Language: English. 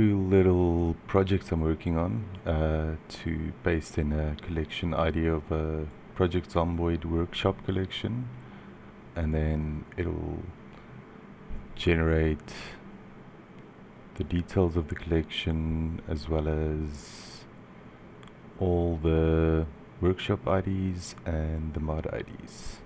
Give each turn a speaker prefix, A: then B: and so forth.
A: Two little projects I'm working on uh, to based in a collection idea of a Project Zomboid workshop collection and then it'll generate the details of the collection as well as all the workshop IDs and the mod IDs.